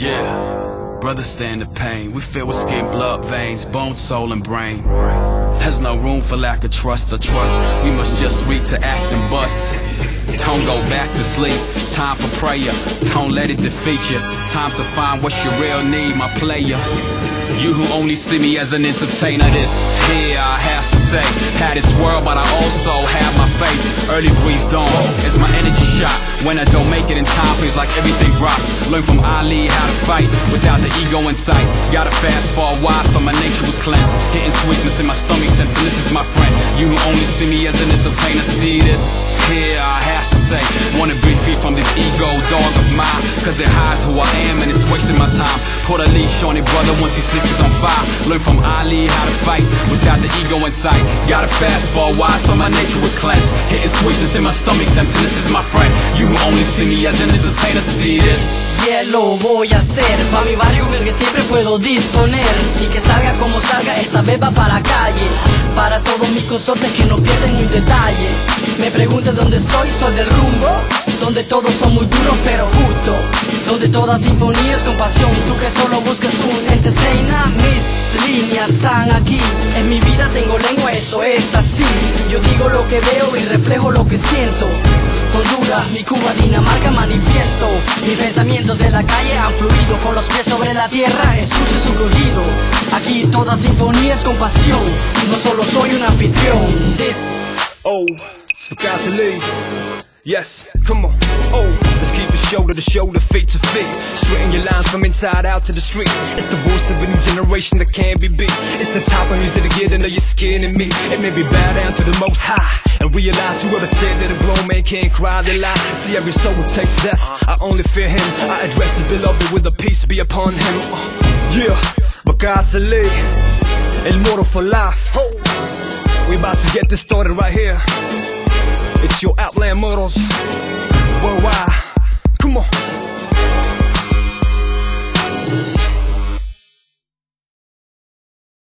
brother stand the pain. We feel with skin, blood, veins, bone, soul, and brain. There's no room for lack of trust or trust. We must just read to act and bust. Don't go back to sleep. Time for prayer. Don't let it defeat you. Time to find what's your real need, my player. You who only see me as an entertainer, this here I have to say. Had its world, but I also have my faith. Early breeze dawn is my energy shot. When I don't make it in time, feels like everything drops. Learn from Ali how to fight without the ego in sight. Gotta fast for a while, so my nature was cleansed. Hitting sweetness in my stomach, sensing this is my friend. You only see me as an entertainer, see this here I have to say. Wanna be free from this ego dog of mine, cause it hides who I am and it's wasting my time. Put a leash on it, brother, once he slips, he's on fire. Learn from Ali how to fight without the ego in sight. Gotta fast for a while, so my nature was cleansed. Hitting sweetness in my stomach, emptiness is my friend. You who only see me as an entertainer, see this. Yeah, lo voy a hacer Pa' mi barrio el que siempre puedo disponer Y que salga como salga, esta va para la calle Para todos mis consortes que no pierden un detalle Me preguntan dónde soy, soy del rumbo Donde todos son muy duros pero justo Donde toda sinfonía es compasión Tú que solo buscas un entertainer Mis líneas están aquí En mi vida tengo lengua, eso es así Yo digo lo que veo y reflejo lo que siento Honduras, mi Cuba, Dinamarca, manifiesto Mis pensamientos de la calle han fluido Con los pies sobre la tierra, escucho su rugido Aquí toda sinfonía es compasión No solo soy un anfitrión This Oh, Spaghetti Yes, come on. Oh, let's keep it shoulder to shoulder, feet to feet. Straighten your lines from inside out to the streets. It's the voice of a new generation that can't be beat. It's the type of music to get under your skin and me. It made me bow down to the most high. And realize whoever said that a grown man can't cry, they lie. See, every soul taste death. I only fear him. I address his beloved with a peace be upon him. Uh, yeah, Bakasale, El Moro for life. We about to get this started right here. It's your Outland Models Worldwide.